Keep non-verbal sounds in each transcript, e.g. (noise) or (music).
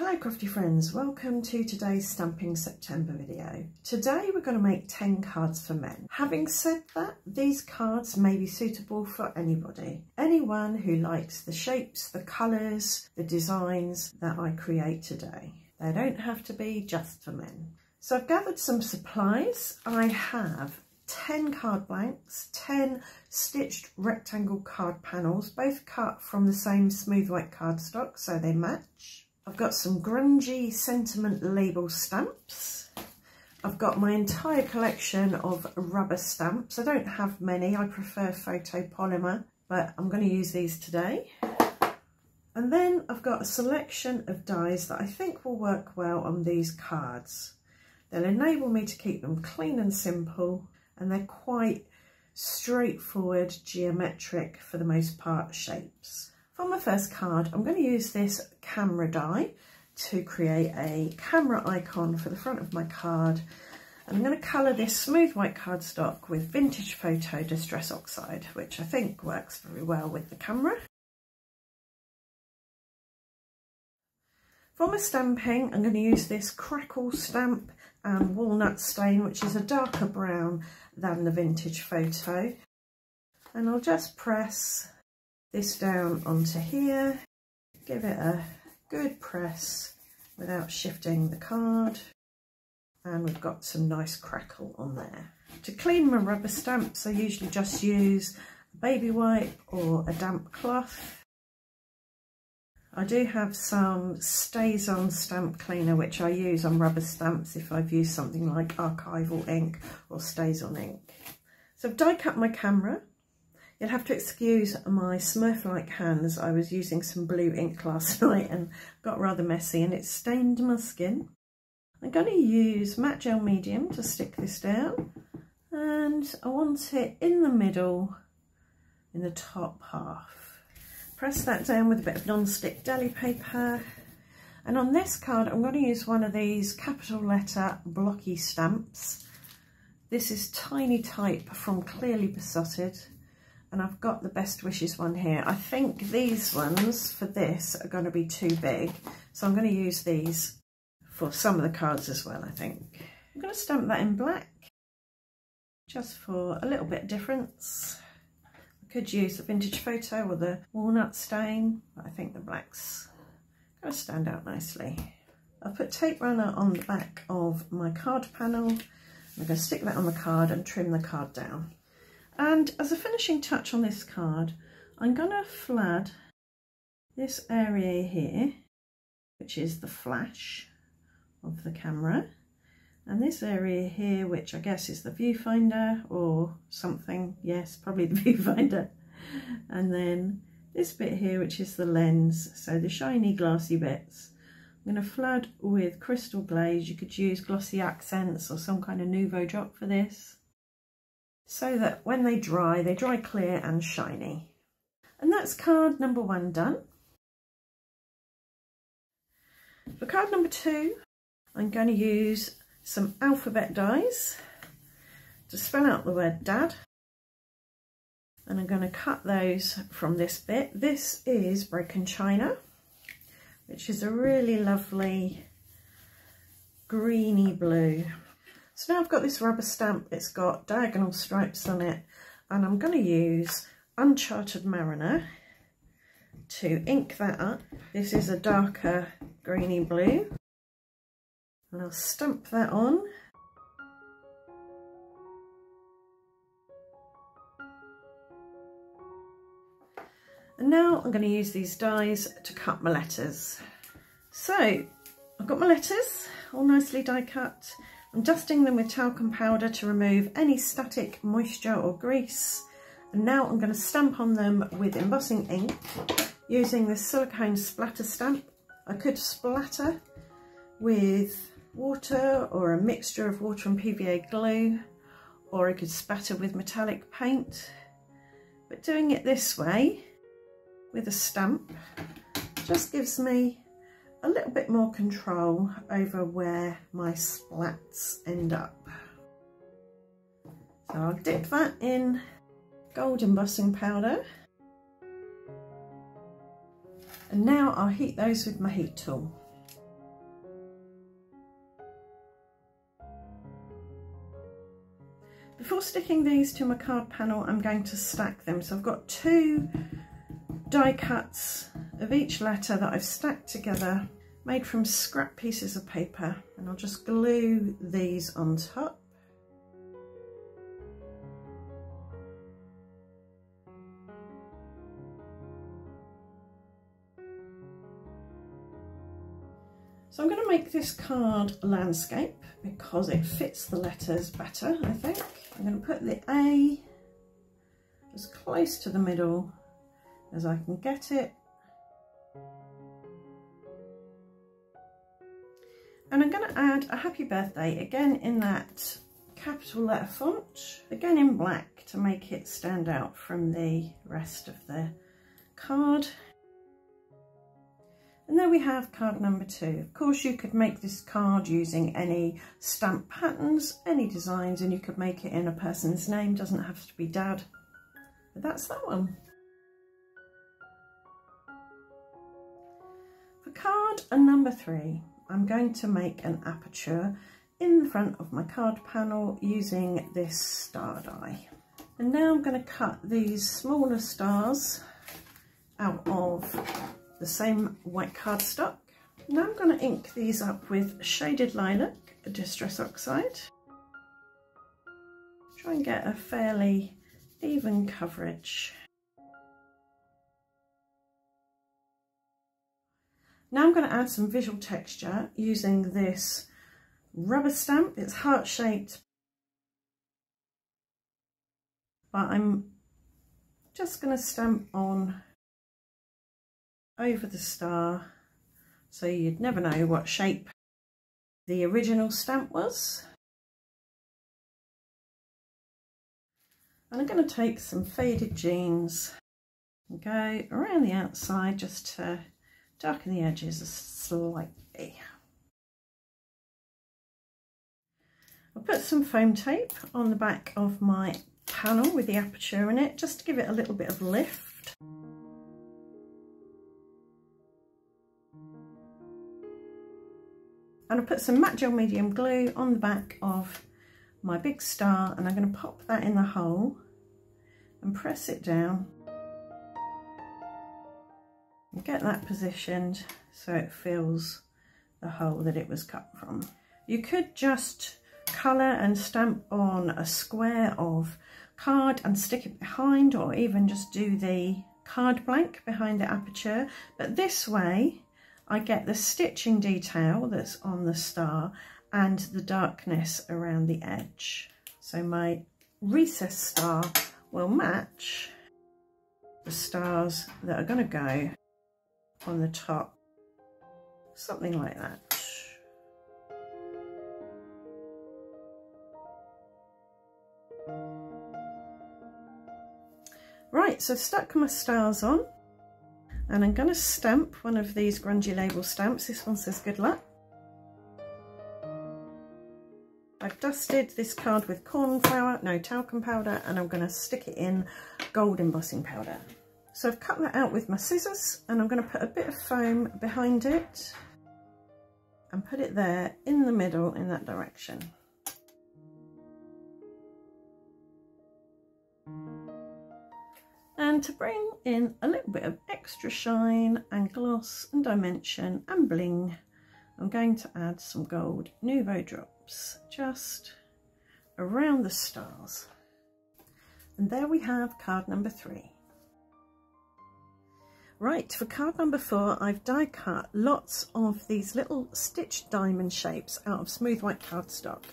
Hello crafty friends, welcome to today's Stamping September video. Today we're going to make 10 cards for men. Having said that, these cards may be suitable for anybody. Anyone who likes the shapes, the colours, the designs that I create today. They don't have to be just for men. So I've gathered some supplies. I have 10 card blanks, 10 stitched rectangle card panels, both cut from the same smooth white cardstock so they match. I've got some grungy sentiment label stamps. I've got my entire collection of rubber stamps. I don't have many, I prefer photopolymer, but I'm going to use these today. And then I've got a selection of dies that I think will work well on these cards. They'll enable me to keep them clean and simple, and they're quite straightforward, geometric, for the most part, shapes. For my first card, I'm going to use this camera die to create a camera icon for the front of my card. And I'm going to colour this smooth white cardstock with Vintage Photo Distress Oxide, which I think works very well with the camera. For my stamping, I'm going to use this Crackle stamp and Walnut stain, which is a darker brown than the Vintage Photo. And I'll just press this down onto here, give it a good press without shifting the card and we've got some nice crackle on there. To clean my rubber stamps I usually just use a baby wipe or a damp cloth. I do have some StazOn stamp cleaner which I use on rubber stamps if I've used something like archival ink or StazOn ink. So I've die cut my camera You'll have to excuse my smurf-like hands. I was using some blue ink last (laughs) night and got rather messy and it stained my skin. I'm going to use matte gel medium to stick this down and I want it in the middle in the top half. Press that down with a bit of non-stick deli paper and on this card I'm going to use one of these capital letter blocky stamps. This is tiny type from Clearly Besotted and I've got the best wishes one here. I think these ones for this are going to be too big, so I'm going to use these for some of the cards as well, I think. I'm going to stamp that in black, just for a little bit of difference. I could use the vintage photo or the walnut stain, but I think the black's going to stand out nicely. I'll put tape runner on the back of my card panel. I'm going to stick that on the card and trim the card down. And as a finishing touch on this card, I'm going to flad this area here, which is the flash of the camera, and this area here, which I guess is the viewfinder or something, yes, probably the (laughs) viewfinder, and then this bit here, which is the lens, so the shiny glassy bits. I'm going to flood with crystal glaze. You could use glossy accents or some kind of Nuvo drop for this so that when they dry, they dry clear and shiny. And that's card number one done. For card number two, I'm going to use some alphabet dies to spell out the word dad. And I'm going to cut those from this bit. This is Broken China, which is a really lovely greeny blue. So now I've got this rubber stamp, it's got diagonal stripes on it, and I'm going to use Uncharted Mariner to ink that up. This is a darker greeny blue. And I'll stamp that on. And now I'm going to use these dies to cut my letters. So I've got my letters all nicely die cut. I'm dusting them with talcum powder to remove any static moisture or grease. And now I'm going to stamp on them with embossing ink using this silicone splatter stamp. I could splatter with water or a mixture of water and PVA glue or I could spatter with metallic paint. But doing it this way with a stamp just gives me a little bit more control over where my splats end up. So I'll dip that in gold embossing powder. And now I'll heat those with my heat tool. Before sticking these to my card panel, I'm going to stack them. So I've got two die cuts of each letter that I've stacked together, made from scrap pieces of paper, and I'll just glue these on top. So I'm going to make this card landscape because it fits the letters better, I think. I'm going to put the A as close to the middle as I can get it. And I'm going to add a happy birthday again in that capital letter font, again in black to make it stand out from the rest of the card. And there we have card number two. Of course, you could make this card using any stamp patterns, any designs, and you could make it in a person's name. Doesn't have to be dad. But that's that one. For card number three, I'm going to make an aperture in the front of my card panel using this star die. And now I'm going to cut these smaller stars out of the same white cardstock. Now I'm going to ink these up with Shaded Lilac, a Distress Oxide. Try and get a fairly even coverage. Now I'm going to add some visual texture using this rubber stamp. It's heart-shaped, but I'm just going to stamp on over the star so you'd never know what shape the original stamp was. And I'm going to take some faded jeans and go around the outside just to darken the edges slightly. I'll put some foam tape on the back of my panel with the aperture in it just to give it a little bit of lift. and I put some matte gel medium glue on the back of my big star and I'm going to pop that in the hole and press it down and get that positioned so it fills the hole that it was cut from. You could just colour and stamp on a square of card and stick it behind or even just do the card blank behind the aperture but this way I get the stitching detail that's on the star and the darkness around the edge. So my recess star will match the stars that are going to go on the top, something like that. Right, so I've stuck my stars on and I'm going to stamp one of these grungy label stamps. This one says good luck. I've dusted this card with corn flour, no talcum powder, and I'm going to stick it in gold embossing powder. So I've cut that out with my scissors and I'm going to put a bit of foam behind it and put it there in the middle in that direction. And to bring in a little bit of extra shine and gloss and dimension and bling, I'm going to add some gold Nuvo drops just around the stars. And there we have card number three. Right, for card number four, I've die cut lots of these little stitched diamond shapes out of smooth white cardstock.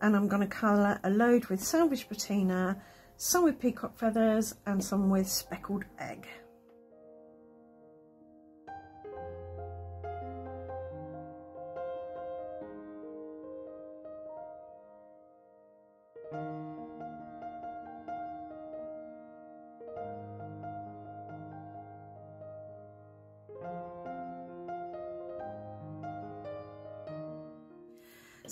And I'm going to colour a load with salvage patina some with peacock feathers and some with speckled egg.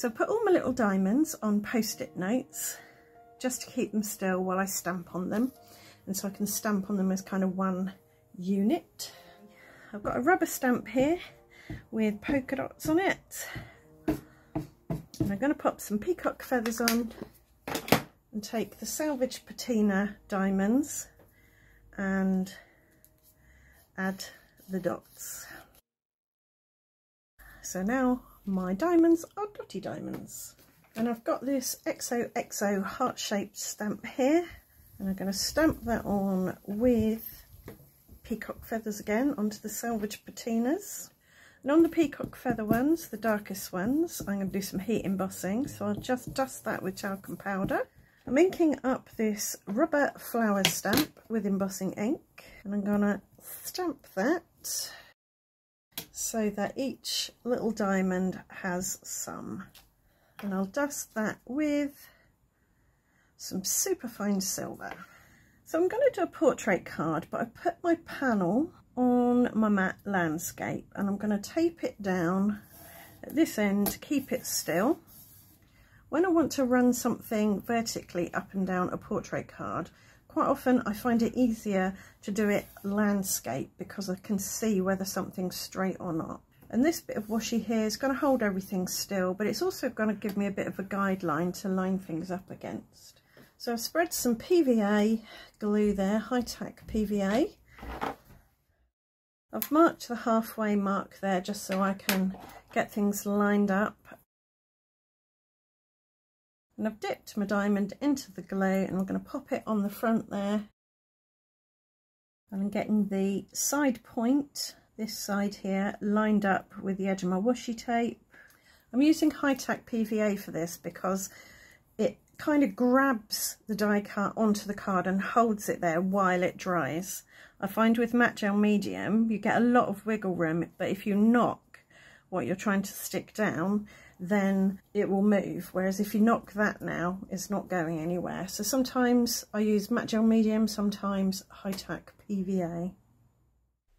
So I put all my little diamonds on post-it notes just to keep them still while I stamp on them and so I can stamp on them as kind of one unit. I've got a rubber stamp here with polka dots on it and I'm going to pop some peacock feathers on and take the Salvage Patina diamonds and add the dots. So now my diamonds are dotty diamonds. And I've got this XOXO heart-shaped stamp here and I'm going to stamp that on with peacock feathers again onto the Salvage Patinas. And on the peacock feather ones, the darkest ones, I'm going to do some heat embossing. So I'll just dust that with talcum powder. I'm inking up this rubber flower stamp with embossing ink. And I'm going to stamp that so that each little diamond has some. And I'll dust that with some super fine silver. So I'm going to do a portrait card, but I put my panel on my matte landscape and I'm going to tape it down at this end to keep it still. When I want to run something vertically up and down a portrait card, quite often I find it easier to do it landscape because I can see whether something's straight or not. And this bit of washi here is going to hold everything still, but it's also going to give me a bit of a guideline to line things up against. So I've spread some PVA glue there, high-tack PVA, I've marked the halfway mark there just so I can get things lined up. And I've dipped my diamond into the glue and I'm going to pop it on the front there. And I'm getting the side point, this side here, lined up with the edge of my washi tape. I'm using high-tack PVA for this because it kind of grabs the die cut onto the card and holds it there while it dries. I find with matte gel medium you get a lot of wiggle room but if you knock what you're trying to stick down then it will move whereas if you knock that now it's not going anywhere so sometimes I use matte gel medium sometimes high-tack PVA.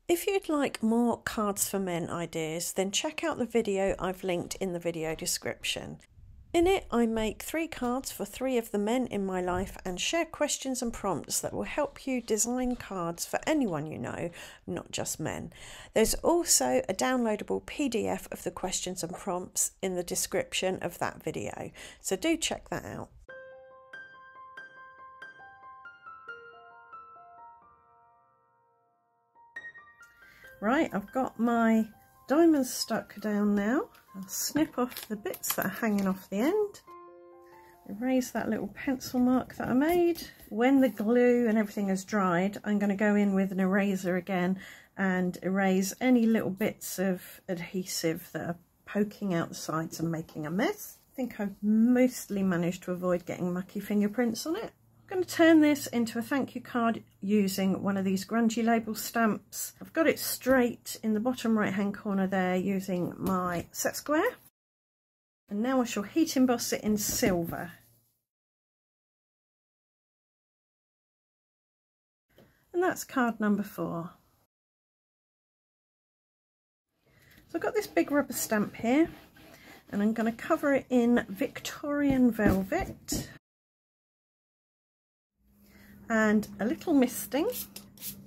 If you'd like more cards for men ideas then check out the video I've linked in the video description. In it, I make three cards for three of the men in my life and share questions and prompts that will help you design cards for anyone you know, not just men. There's also a downloadable PDF of the questions and prompts in the description of that video, so do check that out. Right, I've got my diamonds stuck down now. I'll snip off the bits that are hanging off the end. Erase that little pencil mark that I made. When the glue and everything has dried, I'm going to go in with an eraser again and erase any little bits of adhesive that are poking out the sides and making a mess. I think I've mostly managed to avoid getting mucky fingerprints on it. I'm going to turn this into a thank you card using one of these grungy label stamps. I've got it straight in the bottom right hand corner there using my set square. And now I shall heat emboss it in silver. And that's card number four. So I've got this big rubber stamp here and I'm going to cover it in Victorian velvet and a little misting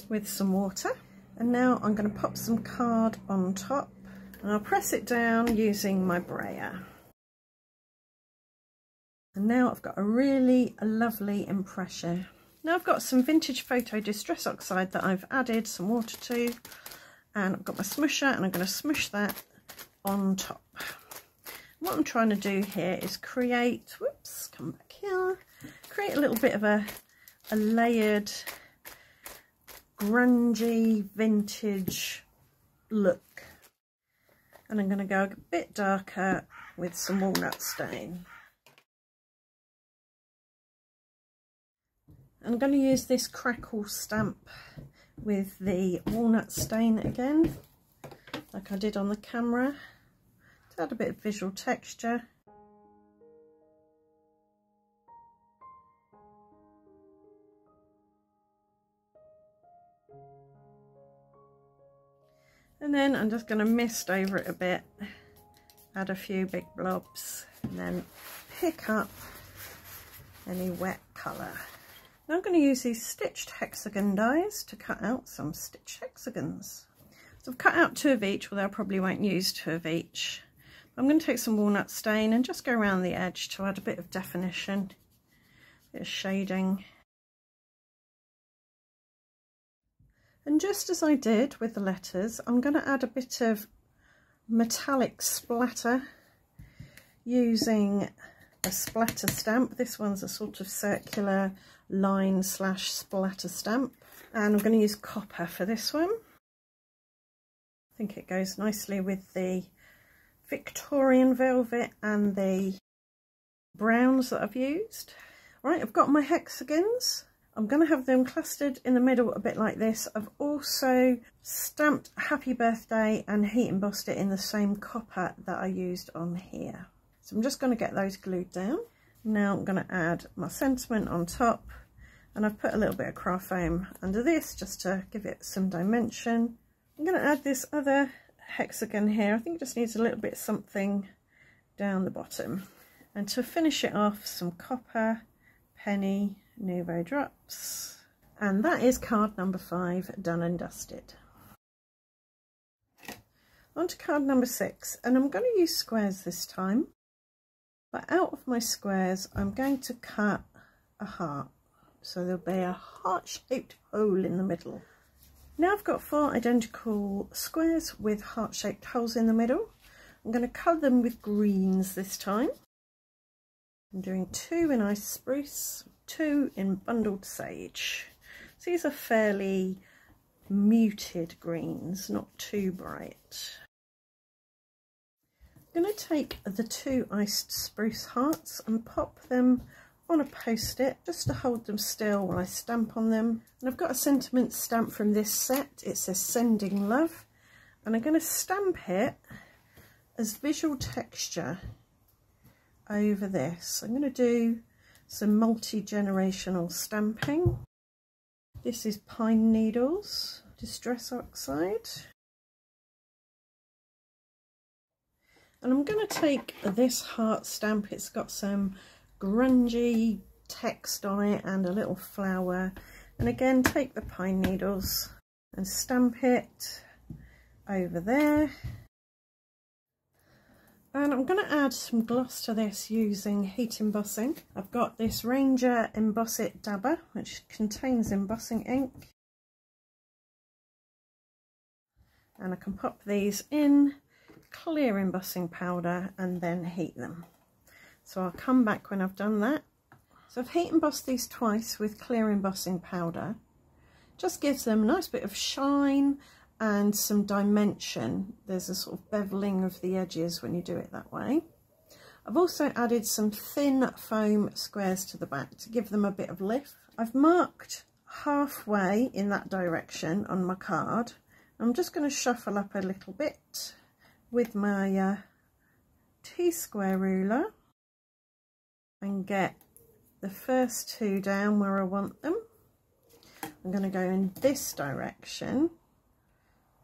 with some water. And now I'm going to pop some card on top and I'll press it down using my brayer. And now I've got a really lovely impression. Now I've got some vintage photo distress oxide that I've added some water to and I've got my smusher and I'm going to smush that on top. What I'm trying to do here is create, whoops, come back here, create a little bit of a a layered grungy vintage look and I'm going to go a bit darker with some walnut stain. I'm going to use this crackle stamp with the walnut stain again like I did on the camera to add a bit of visual texture And then I'm just going to mist over it a bit, add a few big blobs, and then pick up any wet colour. Now I'm going to use these stitched hexagon dies to cut out some stitched hexagons. So I've cut out two of each, although I probably won't use two of each. I'm going to take some walnut stain and just go around the edge to add a bit of definition. A bit of shading. And just as I did with the letters, I'm going to add a bit of metallic splatter using a splatter stamp. This one's a sort of circular line slash splatter stamp. And I'm going to use copper for this one. I think it goes nicely with the Victorian velvet and the browns that I've used. Right, I've got my hexagons. I'm going to have them clustered in the middle a bit like this. I've also stamped happy birthday and heat embossed it in the same copper that I used on here. So I'm just going to get those glued down. Now I'm going to add my sentiment on top and I've put a little bit of craft foam under this just to give it some dimension. I'm going to add this other hexagon here. I think it just needs a little bit something down the bottom. And to finish it off, some copper, penny, Nuvo drops. And that is card number five done and dusted. On to card number six, and I'm going to use squares this time. But out of my squares, I'm going to cut a heart. So there'll be a heart-shaped hole in the middle. Now I've got four identical squares with heart-shaped holes in the middle. I'm going to colour them with greens this time. I'm doing two in iced spruce, two in bundled sage. So these are fairly muted greens, not too bright. I'm going to take the two iced spruce hearts and pop them on a post-it just to hold them still while I stamp on them. And I've got a sentiment stamp from this set. It says Sending Love. And I'm going to stamp it as visual texture over this. I'm going to do some multi-generational stamping. This is pine needles, distress oxide. And I'm going to take this heart stamp, it's got some grungy text on it and a little flower. And again, take the pine needles and stamp it over there. And I'm going to add some gloss to this using heat embossing. I've got this Ranger Emboss It Dabber, which contains embossing ink. And I can pop these in clear embossing powder and then heat them. So I'll come back when I've done that. So I've heat embossed these twice with clear embossing powder. Just gives them a nice bit of shine and some dimension. There's a sort of beveling of the edges when you do it that way. I've also added some thin foam squares to the back to give them a bit of lift. I've marked halfway in that direction on my card. I'm just going to shuffle up a little bit with my uh, T-square ruler and get the first two down where I want them. I'm going to go in this direction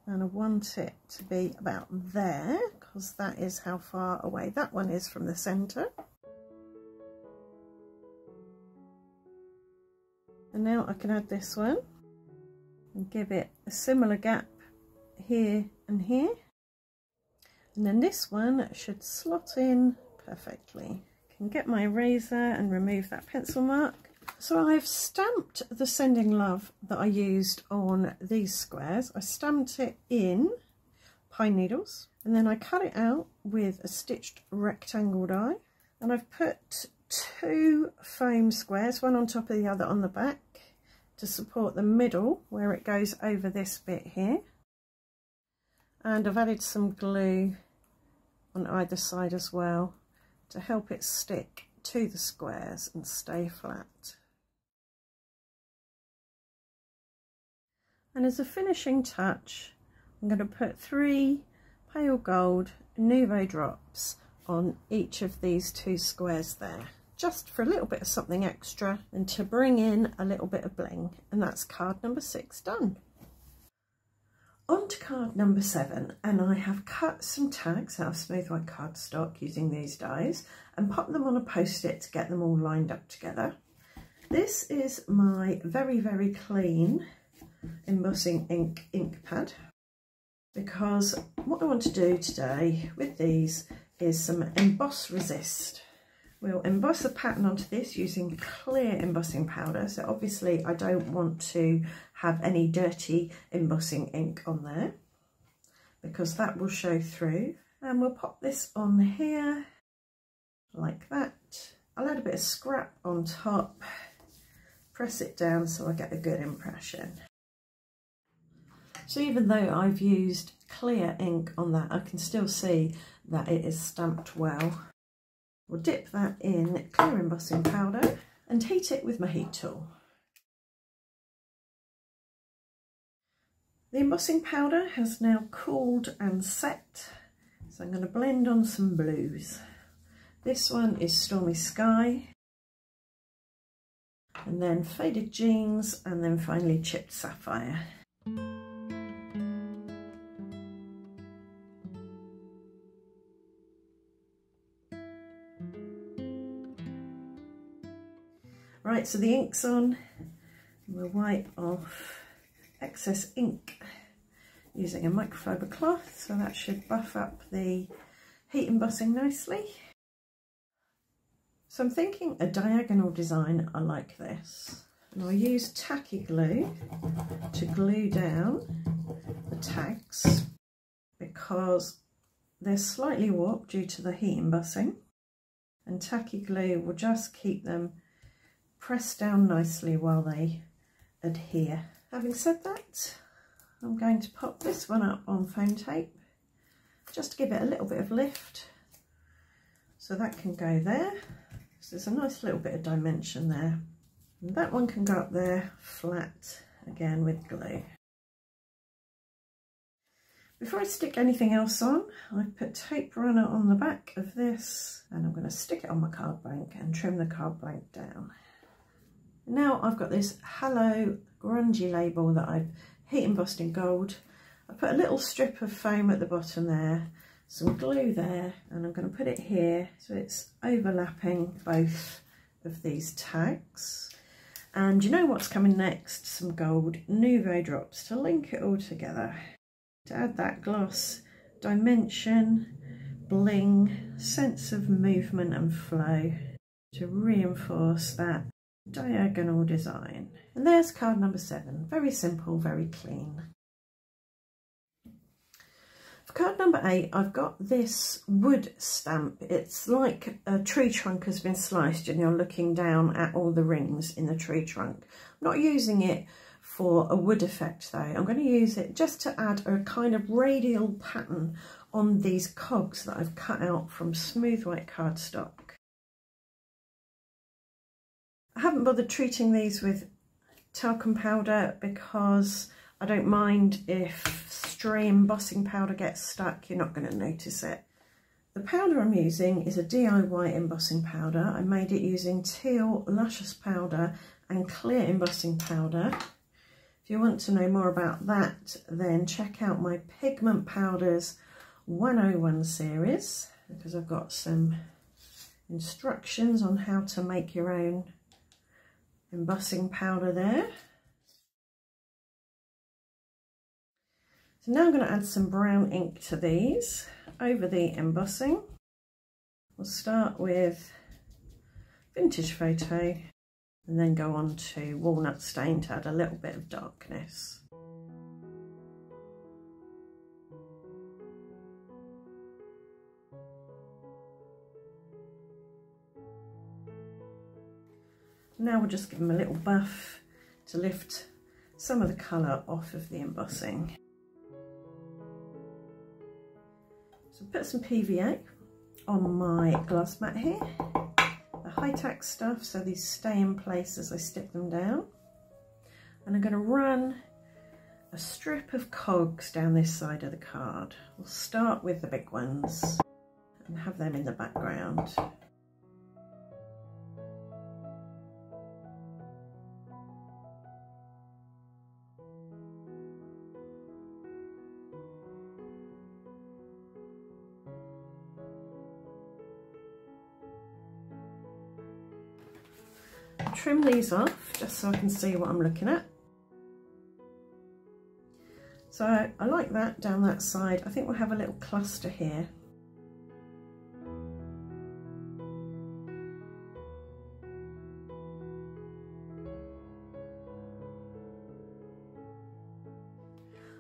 and I want it to be about there because that is how far away that one is from the centre. And now I can add this one and give it a similar gap here and here. And then this one should slot in perfectly. Can get my eraser and remove that pencil mark. So I've stamped the Sending Love that I used on these squares. I stamped it in pine needles and then I cut it out with a stitched rectangle die and I've put two foam squares, one on top of the other on the back to support the middle where it goes over this bit here. And I've added some glue on either side as well to help it stick to the squares and stay flat. And as a finishing touch, I'm going to put three pale gold Nuvo drops on each of these two squares there, just for a little bit of something extra and to bring in a little bit of bling. And that's card number six done. On to card number seven, and I have cut some tags out of smooth white cardstock using these dies and popped them on a post-it to get them all lined up together. This is my very, very clean embossing ink ink pad because what I want to do today with these is some emboss resist We'll emboss a pattern onto this using clear embossing powder. So obviously I don't want to have any dirty embossing ink on there because that will show through. And we'll pop this on here like that. I'll add a bit of scrap on top, press it down so I get a good impression. So even though I've used clear ink on that, I can still see that it is stamped well. We'll dip that in clear embossing powder and heat it with my heat tool. The embossing powder has now cooled and set, so I'm going to blend on some blues. This one is Stormy Sky, and then Faded Jeans, and then finally Chipped Sapphire. Right, so the ink's on. We'll wipe off excess ink using a microfiber cloth, so that should buff up the heat embossing nicely. So I'm thinking a diagonal design I like this. And I'll use tacky glue to glue down the tags because they're slightly warped due to the heat embossing and tacky glue will just keep them press down nicely while they adhere. Having said that, I'm going to pop this one up on foam tape just to give it a little bit of lift. So that can go there. So there's a nice little bit of dimension there. And that one can go up there flat again with glue. Before I stick anything else on, I put tape runner on the back of this and I'm going to stick it on my card blank and trim the card blank down. Now I've got this Hello Grungy label that I've heat embossed in gold. I put a little strip of foam at the bottom there, some glue there, and I'm going to put it here so it's overlapping both of these tags. And you know what's coming next? Some gold Nuvo drops to link it all together. To add that gloss, dimension, bling, sense of movement and flow to reinforce that diagonal design. And there's card number seven, very simple, very clean. For card number eight, I've got this wood stamp. It's like a tree trunk has been sliced and you're looking down at all the rings in the tree trunk. I'm not using it for a wood effect though. I'm going to use it just to add a kind of radial pattern on these cogs that I've cut out from smooth white cardstock. I haven't bothered treating these with talcum powder because I don't mind if stray embossing powder gets stuck, you're not going to notice it. The powder I'm using is a DIY embossing powder. I made it using teal luscious powder and clear embossing powder. If you want to know more about that, then check out my Pigment Powders 101 series because I've got some instructions on how to make your own embossing powder there. So now I'm going to add some brown ink to these over the embossing. We'll start with vintage photo and then go on to walnut stain to add a little bit of darkness. Now we'll just give them a little buff to lift some of the colour off of the embossing. So put some PVA on my glass mat here. The high-tack stuff so these stay in place as I stick them down. And I'm going to run a strip of cogs down this side of the card. We'll start with the big ones and have them in the background. these off just so I can see what I'm looking at. So I like that down that side. I think we'll have a little cluster here.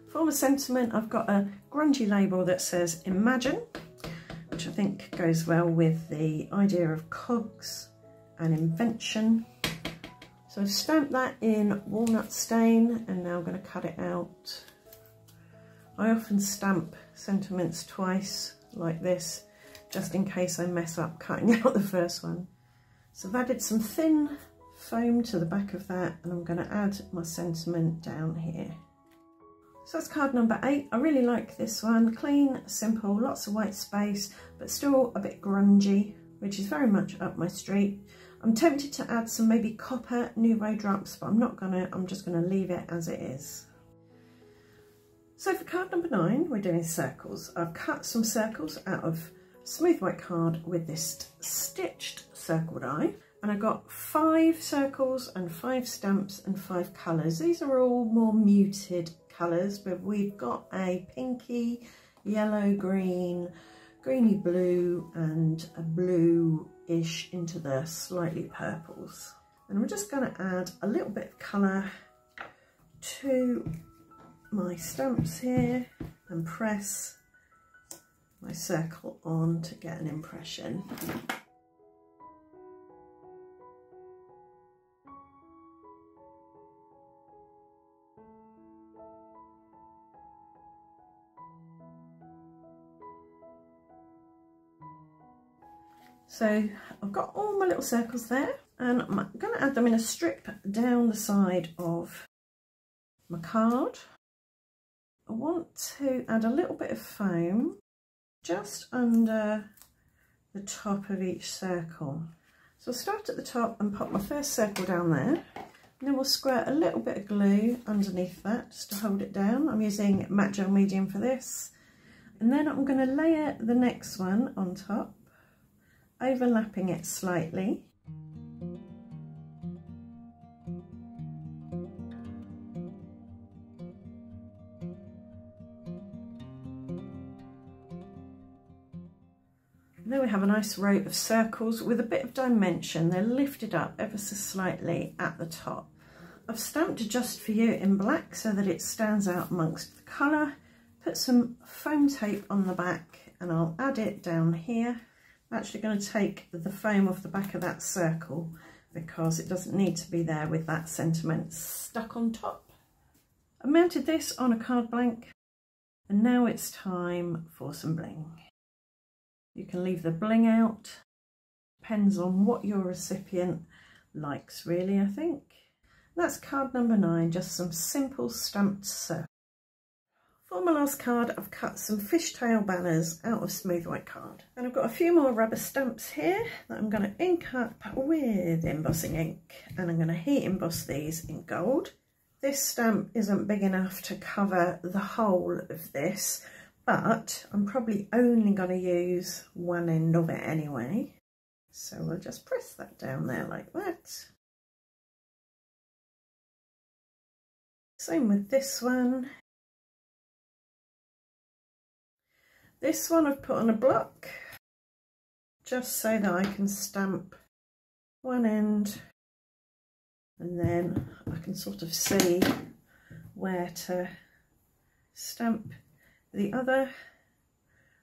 Form a sentiment, I've got a grungy label that says imagine, which I think goes well with the idea of cogs and invention. So I've stamped that in walnut stain and now I'm going to cut it out. I often stamp sentiments twice like this, just in case I mess up cutting (laughs) out the first one. So I've added some thin foam to the back of that and I'm going to add my sentiment down here. So that's card number eight. I really like this one. Clean, simple, lots of white space, but still a bit grungy, which is very much up my street. I'm tempted to add some maybe copper Nuvo drops, but I'm not gonna, I'm just gonna leave it as it is. So for card number nine, we're doing circles. I've cut some circles out of smooth white card with this stitched circle die. And I got five circles and five stamps and five colours. These are all more muted colours, but we've got a pinky, yellow, green, greeny blue and a blue-ish into the slightly purples. And I'm just going to add a little bit of colour to my stamps here and press my circle on to get an impression. So I've got all my little circles there and I'm going to add them in a strip down the side of my card. I want to add a little bit of foam just under the top of each circle. So I'll start at the top and pop my first circle down there. And then we'll squirt a little bit of glue underneath that just to hold it down. I'm using matte gel medium for this. And then I'm going to layer the next one on top overlapping it slightly. There we have a nice row of circles with a bit of dimension. They're lifted up ever so slightly at the top. I've stamped just for you in black so that it stands out amongst the colour. Put some foam tape on the back and I'll add it down here Actually going to take the foam off the back of that circle because it doesn't need to be there with that sentiment stuck on top. I mounted this on a card blank and now it's time for some bling. You can leave the bling out, depends on what your recipient likes really I think. That's card number nine, just some simple stamped circles. For my last card, I've cut some fishtail banners out of smooth white card. And I've got a few more rubber stamps here that I'm going to ink up with embossing ink. And I'm going to heat emboss these in gold. This stamp isn't big enough to cover the whole of this, but I'm probably only going to use one end of it anyway. So we'll just press that down there like that. Same with this one. This one I've put on a block just so that I can stamp one end and then I can sort of see where to stamp the other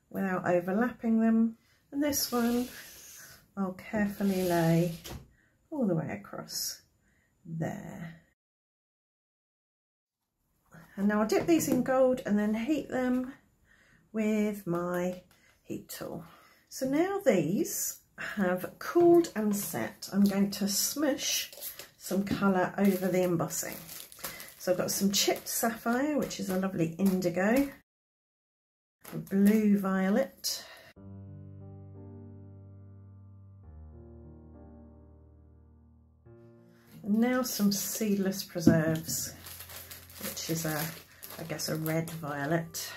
without overlapping them. And this one I'll carefully lay all the way across there. And now I'll dip these in gold and then heat them with my heat tool. So now these have cooled and set. I'm going to smush some colour over the embossing. So I've got some chipped sapphire, which is a lovely indigo, blue violet, and now some seedless preserves, which is a, I guess, a red violet.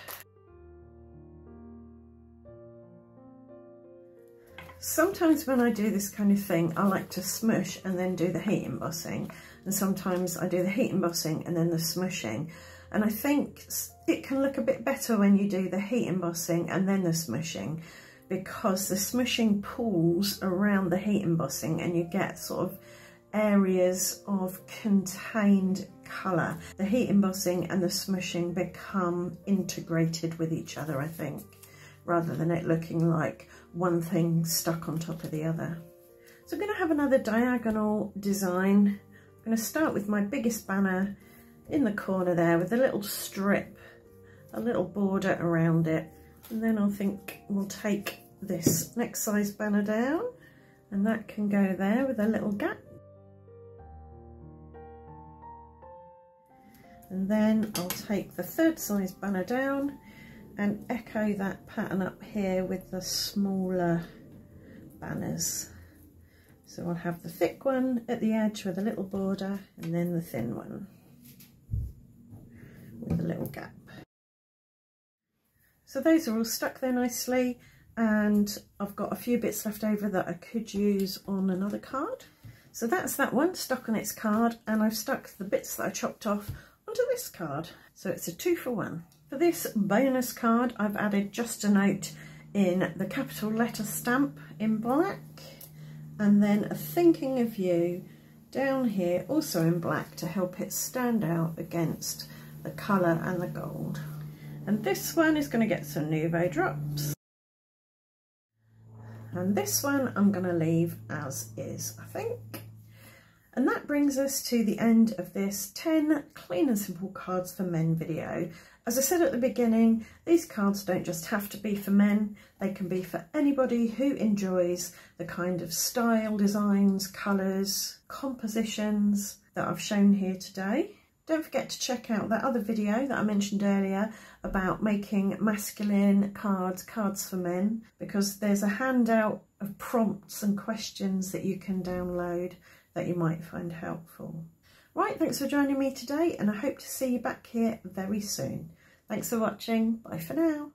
Sometimes when I do this kind of thing, I like to smush and then do the heat embossing. And sometimes I do the heat embossing and then the smushing. And I think it can look a bit better when you do the heat embossing and then the smushing because the smushing pulls around the heat embossing and you get sort of areas of contained colour. The heat embossing and the smushing become integrated with each other, I think, rather than it looking like one thing stuck on top of the other. So I'm going to have another diagonal design. I'm going to start with my biggest banner in the corner there with a little strip, a little border around it. And then I think we'll take this next size banner down and that can go there with a little gap. And then I'll take the third size banner down and echo that pattern up here with the smaller banners. So I'll have the thick one at the edge with a little border and then the thin one with a little gap. So those are all stuck there nicely and I've got a few bits left over that I could use on another card. So that's that one stuck on its card and I've stuck the bits that I chopped off onto this card. So it's a two for one. For this bonus card I've added just a note in the capital letter stamp in black and then a thinking of you down here also in black to help it stand out against the colour and the gold. And this one is going to get some Nuvo drops. And this one I'm going to leave as is, I think. And that brings us to the end of this 10 clean and simple cards for men video. As I said at the beginning, these cards don't just have to be for men, they can be for anybody who enjoys the kind of style, designs, colours, compositions that I've shown here today. Don't forget to check out that other video that I mentioned earlier about making masculine cards, cards for men, because there's a handout of prompts and questions that you can download that you might find helpful. Right, thanks for joining me today and I hope to see you back here very soon. Thanks for watching. Bye for now.